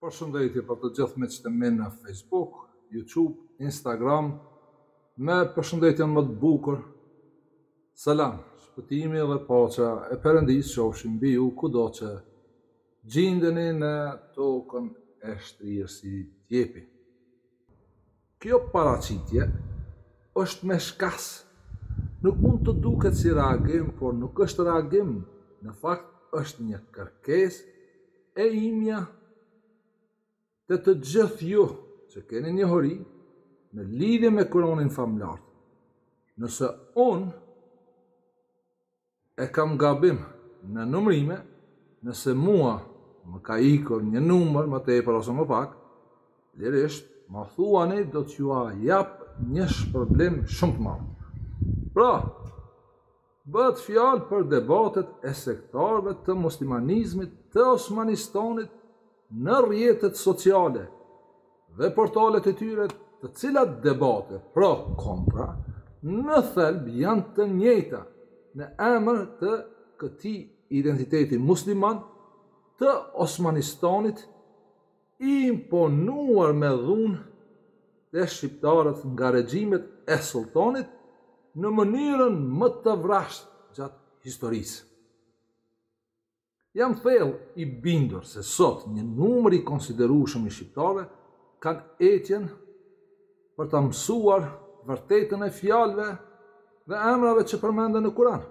Përshëndetje për të gjithë, meqë jemi në Facebook, YouTube, Instagram, me përshëndetjen më të bukur, Selam, shpëtimi dhe paqja e Perëndisë qofshin mbi ju kudo që gjindeni në tokën e shtrirë si djepi. Kjo paraqitje është me shkas. Nuk mund të duket si reagim, por nuk është reagim, në fakt është një kërkesë e imja te të gjithë ju që keni njohuri në lidhje me Kuranin famëlartë. Nëse unë E kam gabim në numrime, nëse mua më ka ikur një numër më tepër ose më pak, lirisht, ma thuani, do t'jua jap një shpërblim shumë të madh. Pra, bëhet fjalë për debatet e sektarëve të muslimanizmit të Osmanistanit në rrjetet sociale dhe portalet e tyre të cilat debate pro kontra në thelb janë të njëjta në emër të këtij identiteti musliman të Osmanistanit i imponuar me dhunë te shqiptarët nga regjimet e sulltanit në mënyrën më të vrashtë gjatë historisë. Jam thellë i bindur se sot një numër i konsiderueshëm i shqiptarëve kanë etjen për ta mësuar vërtetën e fjalëve dhe emrave që përmenden në Kuran,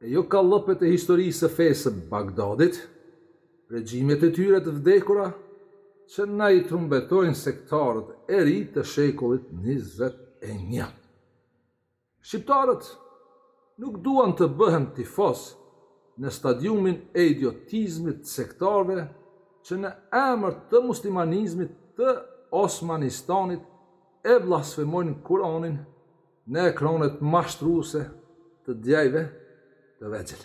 e jo kallëpet e historisë së fesë së Bagdadit, regjimet e tyre të vdekura që na i trumbetojnë sektarët e ri të shekullit njëzet e një. Shqiptarët nuk duan të bëhen tifozë në stadiumin e idiotizmit sektarëve që në emër të muslimanizmit të Osmanistanit e blasfemojnë Kuranin në ekranet mashtruese të djajve të vegjël.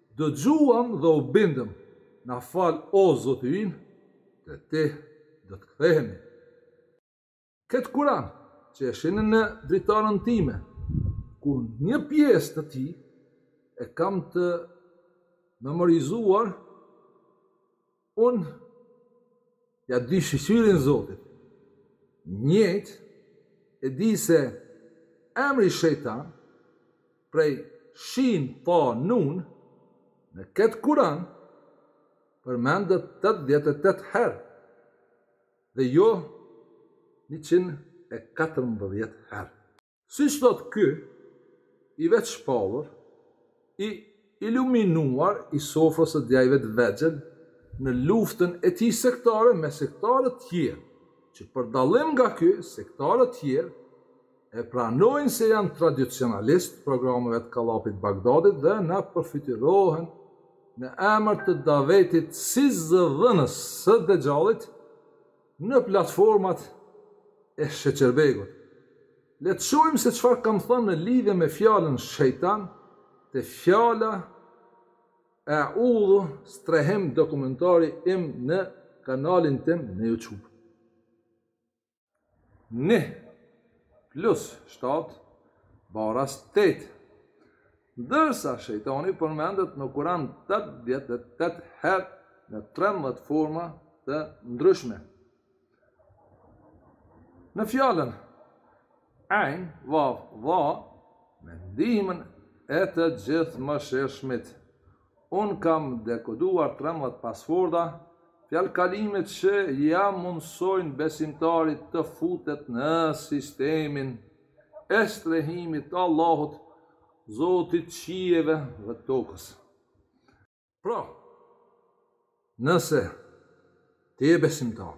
Dëgjuam dhe u bindëm, na fal o Zoti ynë, te Ti do të kthehemi. Këtë Kuran që e shihni në dritarën time, ku një pjesë të tij e kam të memorizuar, Unë ia di shyqyrin Zotit. Njëjt e di se emri shejtan prej shin, ta, nun në këtë Kuran përmendet tetëdhjetë e tetë herë dhe jo njëqind e katërmbëdhjetë herë. Siç thotë ky, i vetshpallur, i iluminuar i sofrës së djajve të vegjël në luftën e tij sektare me sektarët tjerë, që për dallim nga ky, sektarët tjerë e pranojnë se janë tradicionalistë të programeve të Kallapit Bagdadit dhe na përfytyrohen në emër të davetit si zëdhënës të Dexhallit, Në platformat e Sheqerbegut. Le të shohim se çfarë kam thënë në lidhje me fjalën shejtan te fjala eudhu strehim dokumentari im në kanalin tim në YouTube. 1 plus 7 baras 8 Ndërsa shejtani përmendet në Kuran tetëdhjetë e tetë herë në trembëdhjetë forma të ndryshme. Në fjalën Ajn, Vav, Dha, me ndihmën e të Gjithëmëshirshmit. Unë kam dekoduar trembëdhjetë pasworda, fjalëkalime që ia mundësojnë besimtarit të futet në sistemin e strehimit të Allahut, Zotit të qiejve dhe tokës. Pra, Nëse ti je besimtar,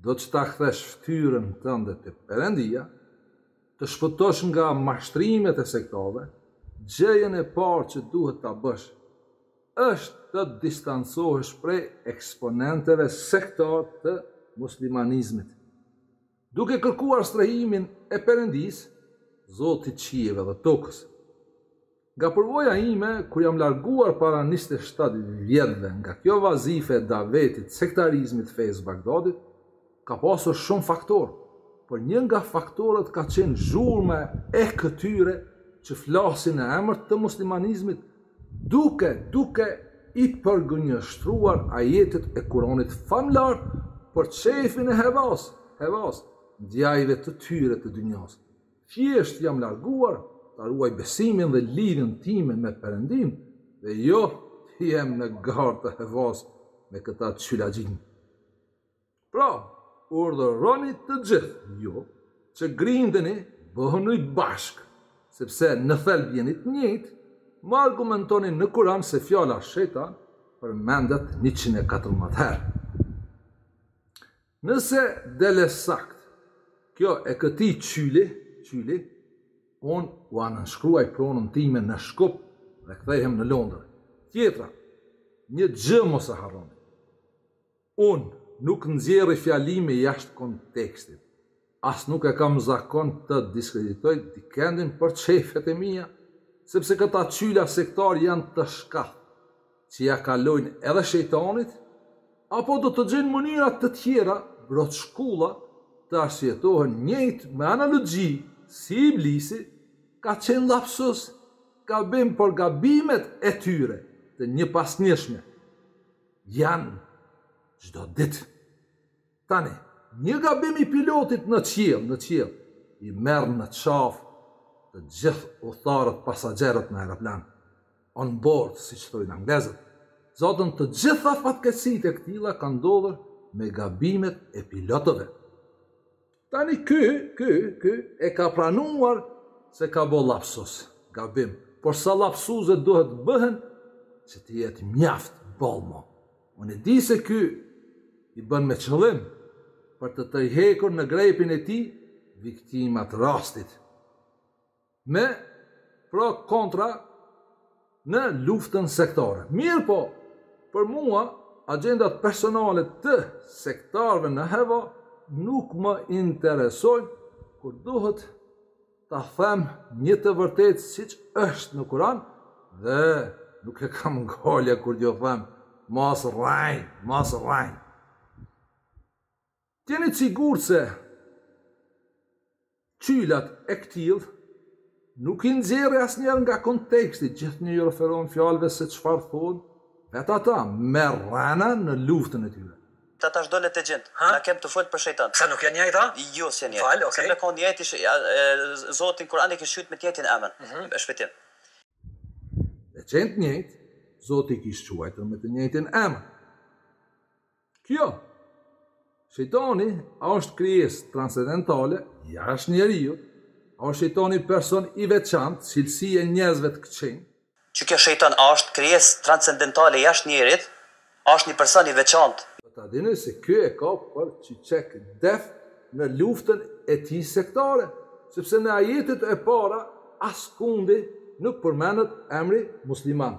do që ta kthesh fytyrën tënde te Perëndia, të shpëtosh nga mashtrimet e sektave, gjëjen e parë që duhet ta bësh është të distancohesh prej eksponentëve sektarë të muslimanizmit. Duke kërkuar strehimin e Perëndisë, Zotit të qiejve dhe tokës. Nga përvoja ime kur jam larguar para njëzet e shtatë vjetëve nga kjo vazife e davetit sektarizmit të fesë Bagdadit, ka pasur shumë faktorë, por një nga faktorët ka qenë zhurma e këtyre që flasin në emër të muslimanizmit Duke duke i përgënjeshtruar ajetet e Kuranit famëlartë për qejfin e hevas, hevas, djajve të tyre të dynjasë. Thjesht jam larguar ta ruaj besimin dhe lidhjen time me Perëndinë dhe jo të jem në garë të hevas me këta qylaxhinj. Pra, urdhëroni të gjithë ju që grindeni, bëhuni bashkë, sepse në thelb jeni të njëjtë, më argumentoni në Kur'an se fjala shejtan përmendet njëqind e katërmbëdhjetë herë. Nëse del e saktë kjo e këtij qyli, qyli, unë ua nënshkruaj pronën time në Shkup dhe kthehem në Londër. Tjetra, një gjë mos e harroni. Unë nuk nxjerr fjalime jashtë kontekstit, as nuk e kam zakon të diskreditoj dikendin për çejfet e mia, sepse këta çyla sektarë janë të shkathtë, që ia kalojnë edhe shejtanit, apo do të gjejnë mënyra të tjera broçkulla të arsyetohen njëjtë me analogji si Iblisi ka qenë lapsus, gabim për gabimet e tyre të njëpasnjëshme. Janë çdo ditë. Tani, një gabim i pilotit në qiell, në qiell, i merr në qafë të gjithë udhëtarët pasagjerët në aeroplan. On board, siç thojnë anglezët. Zotën të gjitha fatkeqësitë e këtilla kanë ndodhur me gabimet e pilotëve. Tani ky, ky, ky e ka pranuar se ka bo lapsus, gabim. Por sa lapsuse duhet bëhen që të jetë mjaft boll mo. Unë e di se ky i bën me qëllim për të tërhekur në grepin e tij viktima të rastit. me pro kontra në luftën sektare. Mirëpo, për mua, agjendat personale të sektarëve në HEVA nuk më interesojnë kur duhet ta them një të vërtetë siç është në Kuran dhe nuk e kam ngalja kur ju them mos rrej, mos rrej. Jeni të sigurt se çylat e këtillë nuk i nxjerr asnjëherë nga konteksti, gjithnjë i referohem fjalëve se çfarë thonë vetë ata, me rrëna në luftën e tyre. Ta tash dole te xhindët. Ha? Na kem të fol për shejtan. Pse nuk janë njëjtë a? Jo s'janë njëjtë. Fal, okay. Se me kon njëjti shë, ja, e, Zoti në Kur'an e kish quajt me të njëjtin emër. Mhm. E shpejtim. Me qenë të njëjtë, Zoti i kish quajtur me të njëjtin emër. Kjo, shejtani, a është krijesë transcendentale, jashtë njeriut, a është shejtani person i veçantë, cilësi e njerëzve të këqinj. Që kjo shejtan a është krijesë transcendentale jashtë njerit, është një person i veçantë. Do ta dini se ky e ka për çiçek def në luftën e tij sektare, sepse në ajetet e para askundi nuk përmendet emri musliman.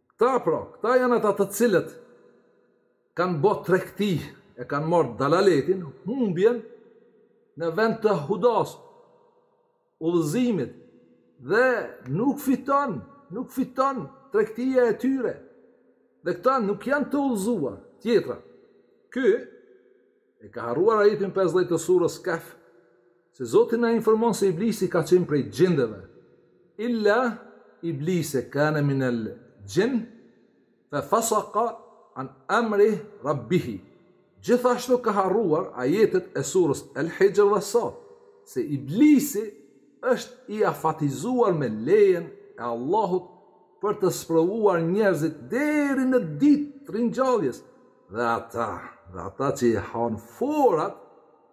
Këta pra, këta janë ata të cilët kanë ba tregti, e kanë marrë dalaletin, humbjen në vend të hudas udhëzimit dhe nuk fiton, nuk fiton tregtia e tyre. Dhe këta nuk janë të udhëzuar, tjetra. Ky E ka harruar ajetin 50 të surës Kahf, se Zoti na informon se Iblisi ka qenë prej xhindëve. Illa Iblise kana min al jin fa fasaqa an amri rabbih. Gjithashtu ka harruar ajetet e surës El Hijr dhe Sad, se Iblisi është i afatizuar me lejen e Allahut për të sprovuar njerëzit deri në ditë të ringjalljes, Dhe ata, dhe ata që i hanë forat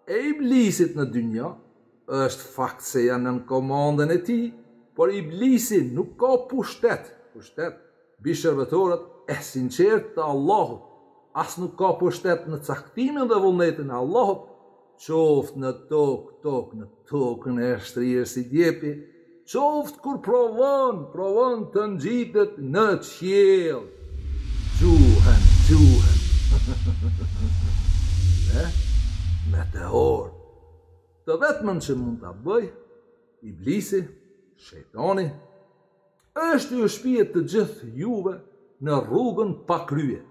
e Iblisit në dynja, është fakt se janë nën komandën e tij, por Iblisi nuk ka pushtet, pushtet, mbi shërbëtorët e sinqertë të Allahut, as nuk ka pushtet në caktimin dhe vullnetin e Allahut, Qoftë në tokë, tokë në tokën e shtrirë si djepi, qoftë kur provon, provon të ngjitet në qiell. Gjuhen, gjuhen. Me meteor. Të vetmen që mund ta bëjë Iblisi, shejtani, është t'ju shpijë të gjithë juve në rrugën pa krye.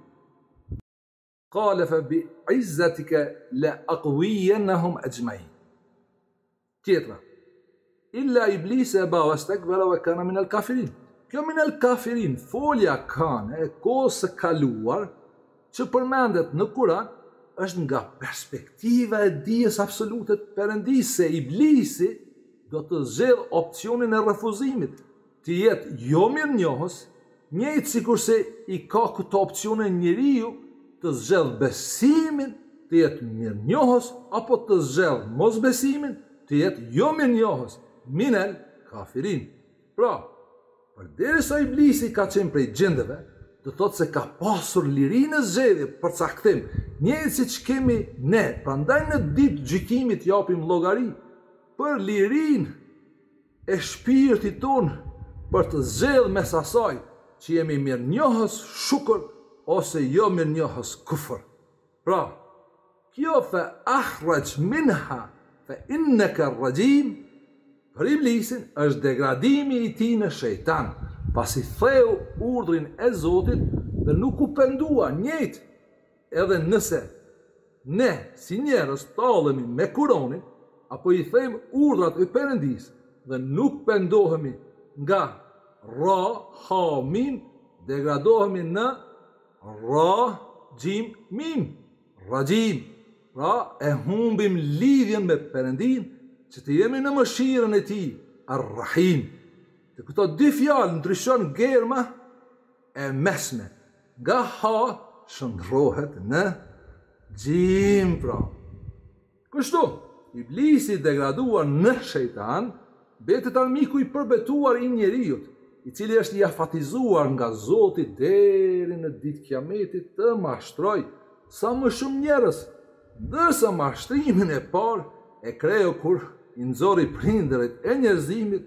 Kale fe bi izzetike le ugwijennehum ajmain. Tjetra. Illa iblise eba wa stekbera wa kana min al kafirin. Kjo min al kafirin, folja kane e kohës së kaluar, që përmendet në Kur'an, është nga perspektiva e dijes absolute të Perëndisë se iblisi do të zgjedhë opsionin e refuzimit, të jetë jo mirënjohës, njëjtë sikurse i ka këto opsione njeriu të zgjedhë besimin të jetë mirënjohës apo të zgjedhë mosbesimin të jetë jo mirënjohës, minel kafirin. Pra, përderisa Iblisi ka qenë prej xhindëve, do thotë se ka pasur liri në zgjedhje, përcaktim, njëjtë siç kemi ne, prandaj në ditë të gjykimit japim llogari për lirinë e shpirtit tonë për të zgjedhë mes asaj që jemi mirënjohës, shukr, ose jo mirënjohës, kufr. Pra, kjo fahruj minha fe inneke rrajim për Iblisin është degradimi i tij në shejtan, pasi theu urdhrin e Zotit dhe nuk u pendua, njëjtë Edhe nëse ne si njerëz tallemi me Kur'anin apo i thejmë urdhrat e Perëndisë dhe nuk pendohemi nga Ra, Ha, Mim, degradohemi në Ra, Xhim, Mim, Rajim. Pra, e humbim lidhjen me Perëndinë që të jemi në mëshirën e Tij, Ar-Rahim. Te këto dy fjalë ndryshon germa e mesme, nga ha shëndrrohet në xhin pra. Kështu, iblis i degraduar në shejtan, mbetet armiku i përbetuar i njeriut, i cili është i afatizuar nga Zoti deri në ditë kiametit të mashtrojë sa më shumë njerëz, ndërsa mashtrimin e parë e kreu kur i nxori prindërit e njerëzimit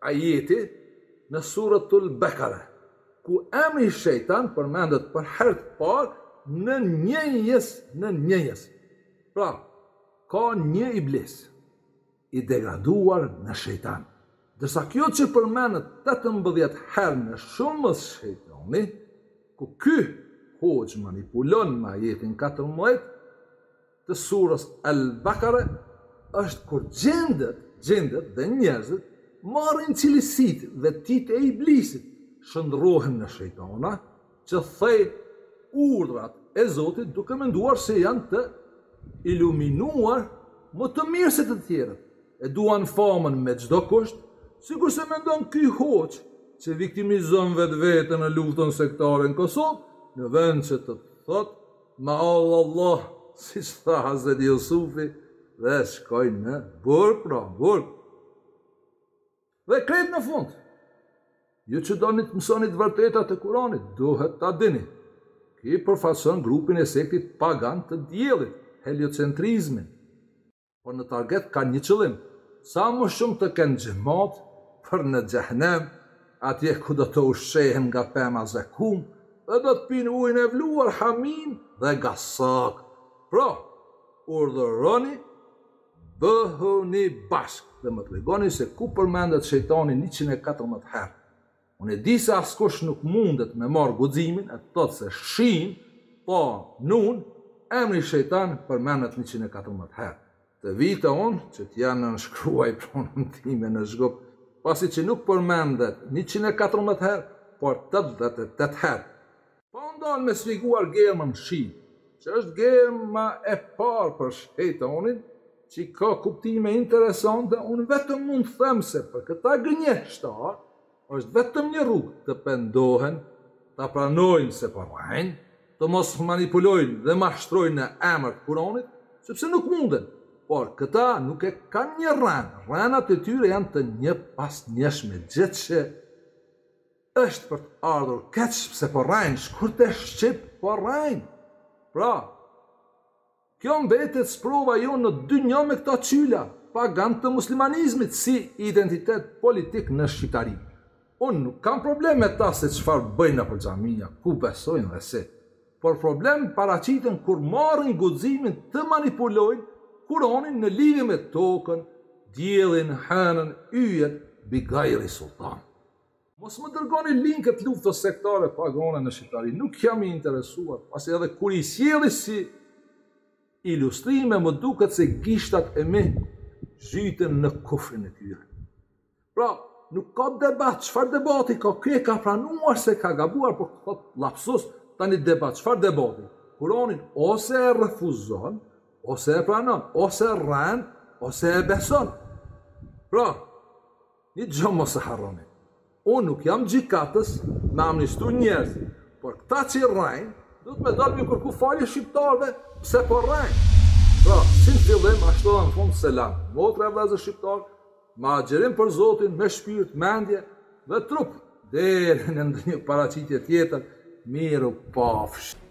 ajeti në Suratul Bekare, ku emri shejtan përmendet për herë të parë në njëjës, në njëjës. Pra, ka një iblis i degraduar në shejtan. Ndërsa kjo që përmendet tetëmbëdhjetë herë në shumës shejtani, ku ky hoxhë manipulon me ajetin katërmbëdhjetë, të surës Al-Bakare është kur xhendet, xhendet dhe njerëzit marrin cilësitë dhe vetitë e Iblisit, shëndrrohen në shejtana që thyejnë urdhrat e Zotit duke menduar se janë të iluminuar më të mirë se të tjerët, e duan famën me çdo kusht, sikurse mendon ky hoxhë që viktimizon vetveten në luftën sektare në Kosovë, në vend që të thotë Maadhallah, siç tha Hazreti Jusufi, dhe shkoi në burg, pra, burg. Dhe krejt në fund. Ju që doni të mësoni të vërteta të Kuranit, duhet ta dini. Ky përfaqëson grupin e sektit pagan të diellit, heliocentrizmin. por në target kanë një qëllim, sa më shumë të kenë xhemat për në xhehenem, atje ku do të ushqehen nga pema zekum dhe do të pinë ujin e vluar hamim dhe gasak. Pra, urdhëroni, bëhuni bashkë dhe më tregoni se ku përmendet shejtani njëqind e katërmbëdhjetë herë. Unë e di se askush nuk mundet me marrë guximin e të thotë se shin, ta, nun, emri shejtan përmendet 114 herë. Të vij dhe unë që t'ia nënshkruaj pronën time në Shkup, pasi që nuk përmendet 114 herë, por tetëdhjetë e tetë herë. Pa u ndal me shpjeguar germën shin, që është germa e parë për Shejtonin, që ka kuptime interesante, unë vetëm mund të them se për këta gënjeshtarë është vetëm një rrugë, të pendohen, ta pranojnë se po rrejnë, të mos manipulojnë dhe mashtrojnë në emër të Kuranit, sepse nuk munden. Por këta nuk e kanë një rrenë, rrenat e tyre janë të njëpasnjëshme, gjithçe Është për të ardhur keq pse po rrajnë shkurt e shqip po rrajnë. Pra, kjo mbetet sprova jonë në dynja me këta çyla paganë të muslimanizmit si identitet politik në shqiptari. Unë nuk kam problem me ta se çfarë bëjnë nëpër xhamia, ku besojnë dhe si. Por problem paraqiten kur marrin guximin të manipulojnë Kur'anin në lidhje me tokën, diellin, hënën, yjet, bigajri sultan. Mos më dërgoni linke të luftës sektare pagane në shqiptari, nuk jam i interesuar, pasi edhe kur i sjelli si ilustrime më duket se gishtat e mi zhyten në kufrin e tyre. Pra, nuk ka debat, çfarë debati ka? Ky e ka pranuar se ka gabuar, por thot lapsus, tani debat, çfarë debati? Kur'anin ose e refuzon, ose e pranon, ose rren, ose e beson. Pra, Një gjë mos e harroni. Unë nuk jam gjykatës me amnistu njerëz, por këta që rrajnë, duhet me dalë me kërku falje shqiptarëve pse po rrajnë. Pra, si në fillim, ashtu dhe në fund selam. Motra e vëllezër shqiptar, me agjerim për Zotin, me shpirt, mendje dhe trup. Deri në ndonjë paraqitje tjetër, mirupafshim.